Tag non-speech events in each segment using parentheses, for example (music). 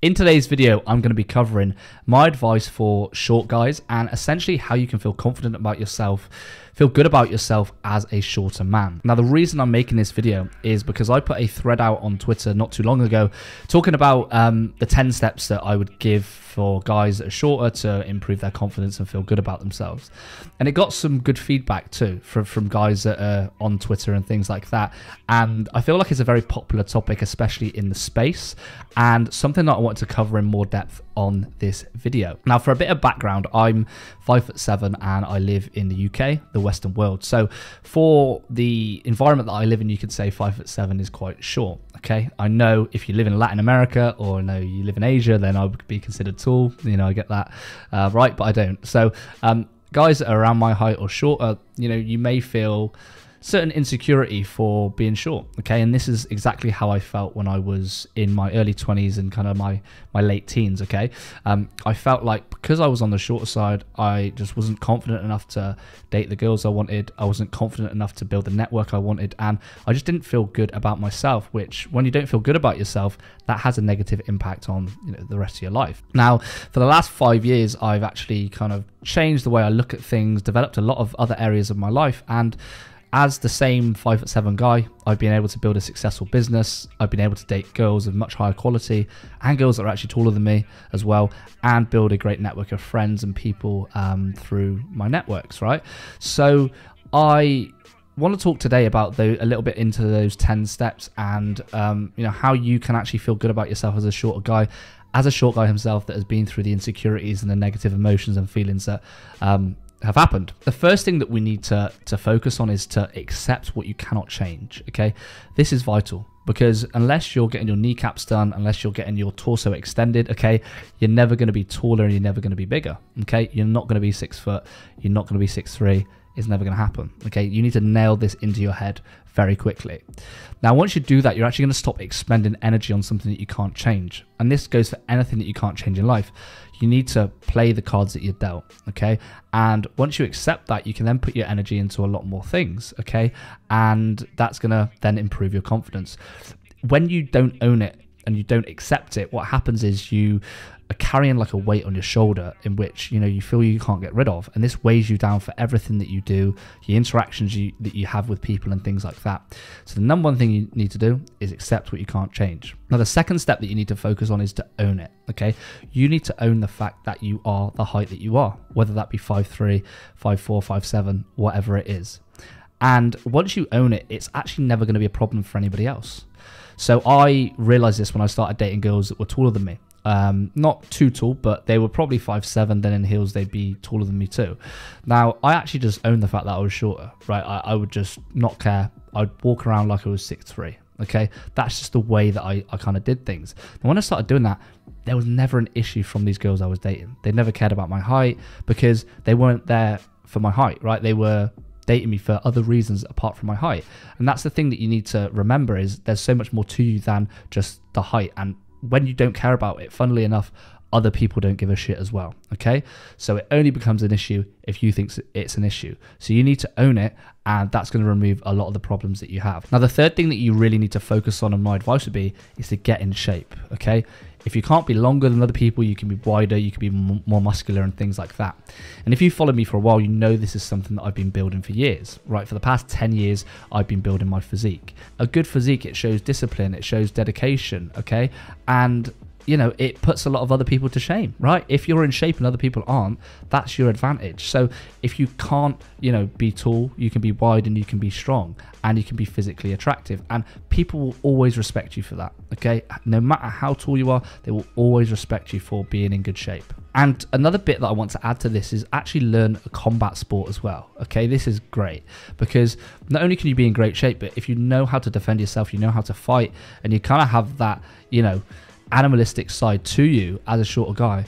In today's video, I'm going to be covering my advice for short guys and essentially how you can feel confident about yourself, feel good about yourself as a shorter man. Now, the reason I'm making this video is because I put a thread out on Twitter not too long ago talking about um, the 10 steps that I would give for guys that are shorter to improve their confidence and feel good about themselves. And it got some good feedback too from, from guys that are on Twitter and things like that. And I feel like it's a very popular topic, especially in the space, and something that I want to cover in more depth on this video. Now, for a bit of background, I'm five foot seven and I live in the UK, the Western world. So, for the environment that I live in, you could say five foot seven is quite short. Okay, I know if you live in Latin America or no, you live in Asia, then I would be considered tall. You know, I get that uh, right, but I don't. So, um, guys that are around my height or shorter, you know, you may feel certain insecurity for being short. Okay, and this is exactly how I felt when I was in my early 20s and kind of my my late teens. Okay, um, I felt like because I was on the shorter side, I just wasn't confident enough to date the girls I wanted. I wasn't confident enough to build the network I wanted, and I just didn't feel good about myself. Which, when you don't feel good about yourself, that has a negative impact on you know the rest of your life. Now, for the last five years, I've actually kind of changed the way I look at things, developed a lot of other areas of my life, and as the same five foot seven guy, I've been able to build a successful business. I've been able to date girls of much higher quality and girls that are actually taller than me as well, and build a great network of friends and people um, through my networks. Right. So I want to talk today about the, a little bit into those 10 steps and um, you know how you can actually feel good about yourself as a shorter guy as a short guy himself that has been through the insecurities and the negative emotions and feelings that um, have happened. The first thing that we need to to focus on is to accept what you cannot change. Okay, this is vital because unless you're getting your kneecaps done, unless you're getting your torso extended, okay, you're never going to be taller and you're never going to be bigger. Okay, you're not going to be six foot, you're not going to be six three. It's never going to happen. Okay, you need to nail this into your head very quickly. Now, once you do that, you're actually going to stop expending energy on something that you can't change. And this goes for anything that you can't change in life. You need to play the cards that you're dealt, okay? And once you accept that, you can then put your energy into a lot more things, okay? And that's going to then improve your confidence. When you don't own it and you don't accept it, what happens is you are carrying like a weight on your shoulder in which you know you feel you can't get rid of and this weighs you down for everything that you do your interactions you, that you have with people and things like that. So the number one thing you need to do is accept what you can't change. Now the second step that you need to focus on is to own it okay? You need to own the fact that you are the height that you are whether that be 5'3 5'4 5'7 whatever it is. And once you own it it's actually never going to be a problem for anybody else so I realized this when I started dating girls that were taller than me. Um, not too tall, but they were probably five seven. Then in heels, they'd be taller than me too. Now, I actually just owned the fact that I was shorter, right? I, I would just not care. I'd walk around like I was six three. Okay, that's just the way that I, I kind of did things. And when I started doing that, there was never an issue from these girls I was dating. They never cared about my height because they weren't there for my height, right? They were dating me for other reasons apart from my height. And that's the thing that you need to remember is there's so much more to you than just the height. And when you don't care about it, funnily enough, other people don't give a shit as well. Okay. So it only becomes an issue if you think it's an issue. So you need to own it, and that's going to remove a lot of the problems that you have. Now, the third thing that you really need to focus on, and my advice would be, is to get in shape. Okay. If you can't be longer than other people, you can be wider, you can be more muscular, and things like that. And if you follow me for a while, you know this is something that I've been building for years, right? For the past 10 years, I've been building my physique. A good physique, it shows discipline, it shows dedication, okay? And you know, it puts a lot of other people to shame, right? If you're in shape and other people aren't, that's your advantage. So if you can't, you know, be tall, you can be wide and you can be strong and you can be physically attractive. And people will always respect you for that, okay? No matter how tall you are, they will always respect you for being in good shape. And another bit that I want to add to this is actually learn a combat sport as well. Okay, this is great because not only can you be in great shape, but if you know how to defend yourself, you know how to fight, and you kind of have that, you know, animalistic side to you as a shorter guy,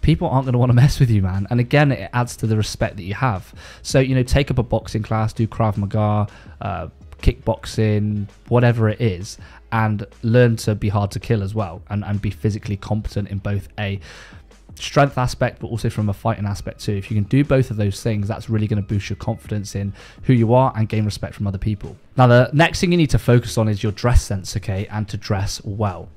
people aren't going to want to mess with you, man. And again, it adds to the respect that you have. So, you know, take up a boxing class, do Krav Maga, uh, kickboxing, whatever it is, and learn to be hard to kill as well and, and be physically competent in both a strength aspect but also from a fighting aspect too if you can do both of those things that's really going to boost your confidence in who you are and gain respect from other people now the next thing you need to focus on is your dress sense okay and to dress well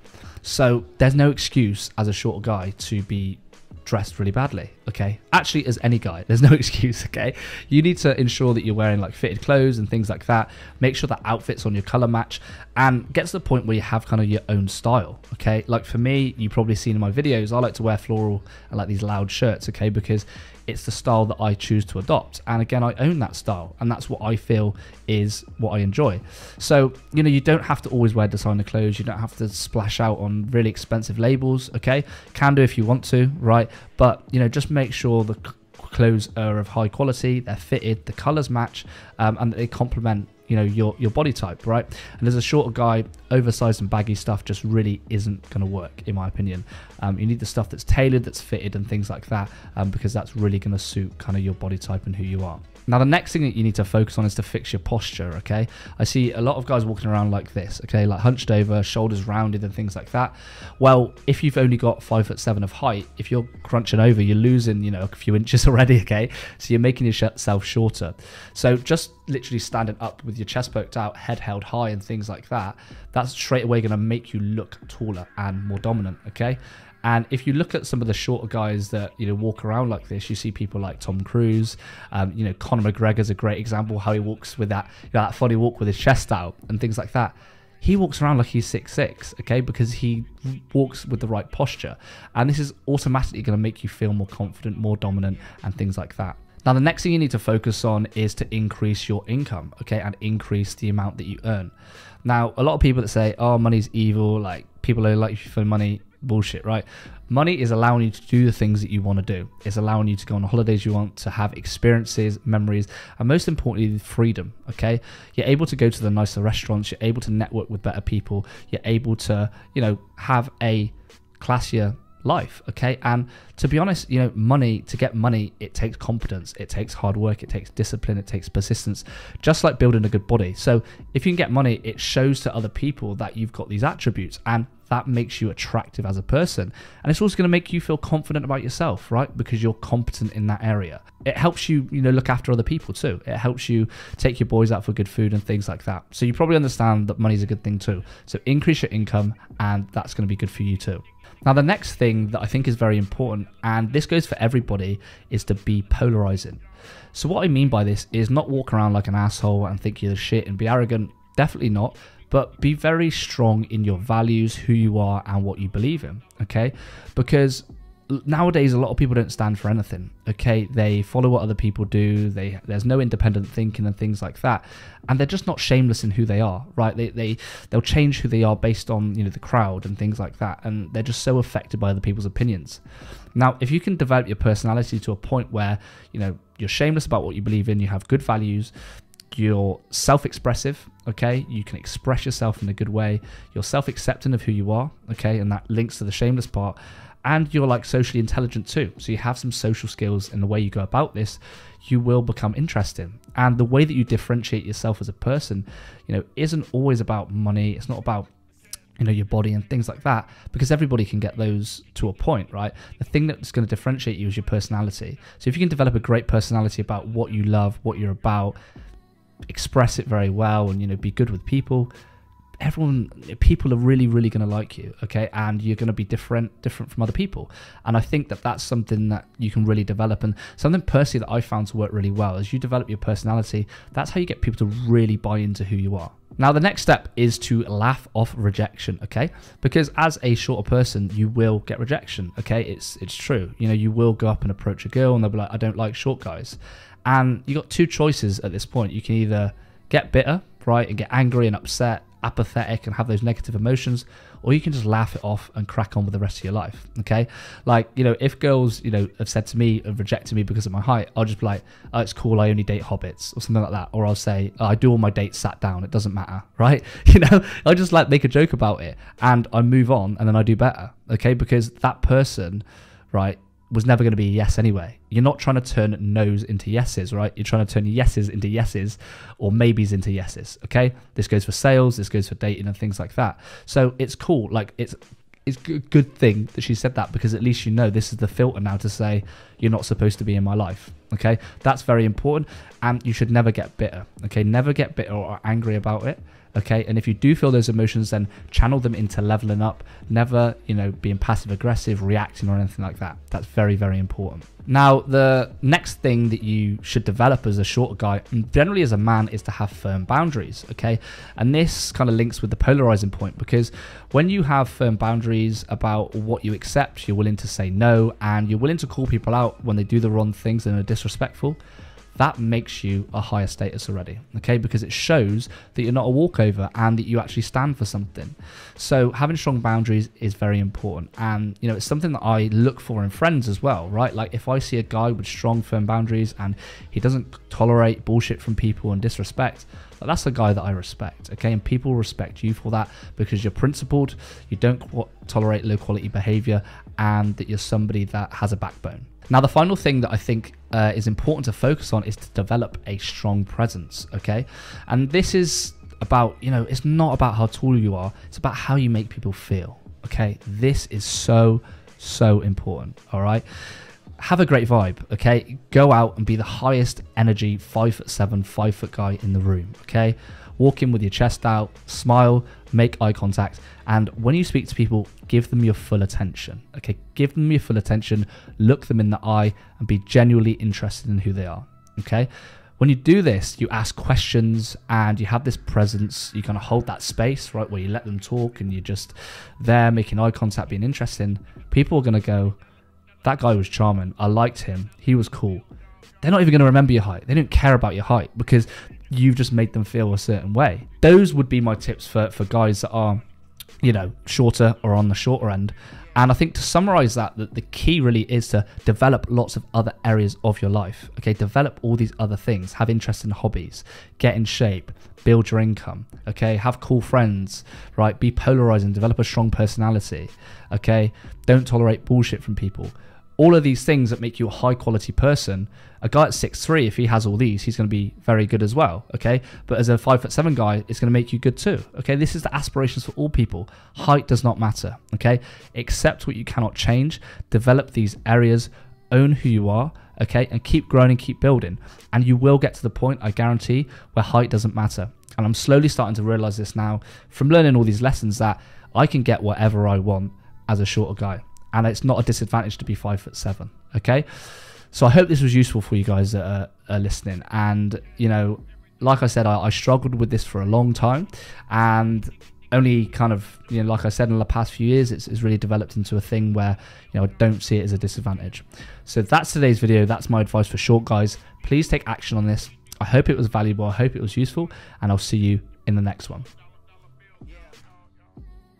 So there's no excuse as a shorter guy to be dressed really badly, okay? Actually, as any guy, there's no (laughs) excuse, okay? You need to ensure that you're wearing like fitted clothes and things like that. Make sure that outfits on your color match and get to the point where you have kind of your own style, okay? Like for me, you probably seen in my videos, I like to wear floral and like these loud shirts, okay? Because it's the style that I choose to adopt. And again, I own that style, and that's what I feel is what I enjoy. So, you know, you don't have to always wear designer clothes, you don't have to splash out on really expensive labels, okay? Can do if you want to, right? But, you know, just make sure the clothes are of high quality, they're fitted, the colors match, um, and they complement you know your your body type right? And as a shorter guy oversized and baggy stuff just really isn't going to work in my opinion. Um, you need the stuff that's tailored that's fitted and things like that um, because that's really going to suit kind of your body type and who you are now, the next thing that you need to focus on is to fix your posture, okay? I see a lot of guys walking around like this, okay, like hunched over, shoulders rounded, and things like that. Well, if you've only got five foot seven of height, if you're crunching over, you're losing, you know, a few (laughs) inches already, okay? So you're making yourself shorter. So just literally standing up with your chest poked out, head held high, and things like that, that's straight away going to make you look taller and more dominant, okay? And if you look at some of the shorter guys that you know walk around like this, you see people like Tom Cruise. Um, you know, Conor McGregor's a great example how he walks with that you know, that funny walk with his chest out and things like that. He walks around like he's six six, okay, because he walks with the right posture, and this is automatically going to make you feel more confident, more dominant, and things like that. Now, the next thing you need to focus on is to increase your income, okay, and increase the amount that you earn. Now, a lot of people that say, "Oh, money's evil," like people are like you for money bullshit, right? Money is allowing you to do the things that you want to do. It's allowing you to go on holidays you want, to have experiences, memories, and most importantly, freedom. Okay, you're able to go to the nicer restaurants. You're able to network with better people. You're able to, you know, have a classier life okay and to be honest you know money to get money it takes confidence it takes hard work it takes discipline it takes persistence just like building a good body so if you can get money it shows to other people that you've got these attributes and that makes you attractive as a person. And it's also going to make you feel confident about yourself, right? Because you're competent in that area. It helps you, you know, look after other people too. It helps you take your boys out for good food and things like that. So you probably understand that money's a good thing too. So increase your income and that's going to be good for you too. Now, the next thing that I think is very important, and this goes for everybody, is to be polarizing. So, what I mean by this is not walk around like an asshole and think you're the shit and be arrogant. Definitely not but be very strong in your values, who you are, and what you believe in. Okay, because nowadays a lot of people don't stand for anything okay they follow what other people do they there's no independent thinking and things like that and they're just not shameless in who they are right they, they they'll change who they are based on you know the crowd and things like that and they're just so affected by other people's opinions now if you can develop your personality to a point where you know you're shameless about what you believe in you have good values you're self expressive, okay? You can express yourself in a good way. You're self accepting of who you are, okay? And that links to the shameless part. And you're like socially intelligent too. So you have some social skills in the way you go about this. You will become interesting. And the way that you differentiate yourself as a person, you know, isn't always about money. It's not about you know your body and things like that because everybody can get those to a point right the thing that's going to differentiate you is your personality so if you can develop a great personality about what you love what you're about express it very well and you know be good with people everyone people are really really going to like you okay? And you're going to be different different from other people. And i think that that's something that you can really develop. And something personally that i found to work really well as you develop your personality. That's how you get people to really buy into who you are. Now the next step is to laugh off rejection okay? Because as a shorter person you will get rejection okay? It's it's true. You know you will go up and approach a girl and they'll be like i don't like short guys. And you got two choices at this point. You can either get bitter, right, and get angry and upset, apathetic, and have those negative emotions, or you can just laugh it off and crack on with the rest of your life. Okay, like you know, if girls you know have said to me have rejected me because of my height, I'll just be like, oh, it's cool, I only date hobbits or something like that, or I'll say oh, I do all my dates sat down, it doesn't matter, (laughs) right? (laughs) You know, I just like make a joke about it and I move on and then I do better. Okay, because that person, right, was never going to be a yes anyway. You're not trying to turn no's into yeses, right? You're trying to turn yeses into yeses or maybes into yeses. Okay. This goes for sales, this goes for dating and things like that. So it's cool. Like it's it's a good thing that she said that because at least you know this is the filter now to say you're not supposed to be in my life. Okay. That's very important. And you should never get bitter. Okay. Never get bitter or angry about it Okay. And if you do feel those emotions, then channel them into leveling up, never, you know, being passive aggressive, reacting or anything like that. That's very, very important. Now, the next thing that you should develop as a shorter guy, and generally as a man, is to have firm boundaries. Okay. And this kind of links with the polarizing point because when you have firm boundaries about what you accept, you're willing to say no, and you're willing to call people out when they do the wrong things and are disrespectful that makes you a higher status already, okay? Because it shows that you're not a walkover and that you actually stand for something. So having strong boundaries is very important. And, you know, it's something that I look for in friends as well, right? Like if I see a guy with strong, firm boundaries and he doesn't tolerate bullshit from people and disrespect, that's a guy that I respect, okay? And people respect you for that because you're principled, you don't tolerate low quality behavior, and that you're somebody that has a backbone. Now, the final thing that I think uh, is important to focus on is to develop a strong presence, okay? And this is about, you know, it's not about how tall you are, it's about how you make people feel, okay? This is so, so important, all right? Have a great vibe, okay? Go out and be the highest energy five foot seven, five foot guy in the room, okay? Walk in with your chest out, smile, make eye contact, and when you speak to people, give them your full attention. Okay, give them your full attention, look them in the eye, and be genuinely interested in who they are. Okay. When you do this, you ask questions and you have this presence. You kind of hold that space, right, where you let them talk and you're just there making eye contact, being interesting. People are going to go, That guy was charming. I liked him. He was cool. They're not even going to remember your height. They don't care about your height because you've just made them feel a certain way. Those would be my tips for, for guys that are, you know, shorter or on the shorter end. And I think to summarize that, that the key really is to develop lots of other areas of your life. Okay, develop all these other things, have interest in hobbies, get in shape, build your income. Okay, have cool friends, right? Be polarizing, develop a strong personality. Okay, don't tolerate bullshit from people all of these things that make you a high quality person. A guy at six three, if he has all these, he's going to be very good as well. Okay, but as a five foot seven guy, it's going to make you good too. Okay, this is the aspirations for all people. Height does not matter. Okay, accept what you cannot change. Develop these areas. Own who you are. Okay, and keep growing and keep building. And you will get to the point, I guarantee, where height doesn't matter. And I'm slowly starting to realize this now from learning all these lessons that I can get whatever I want as a shorter guy and it's not a disadvantage to be five foot seven. Okay, so I hope this was useful for you guys that are, are listening. And you know, like I said, I, I, struggled with this for a long time, and only kind of you know, like I said, in the past few years, it's, it's really developed into a thing where you know I don't see it as a disadvantage. So that's today's video. That's my advice for short guys. Please take action on this. I hope it was valuable. I hope it was useful, and I'll see you in the next one.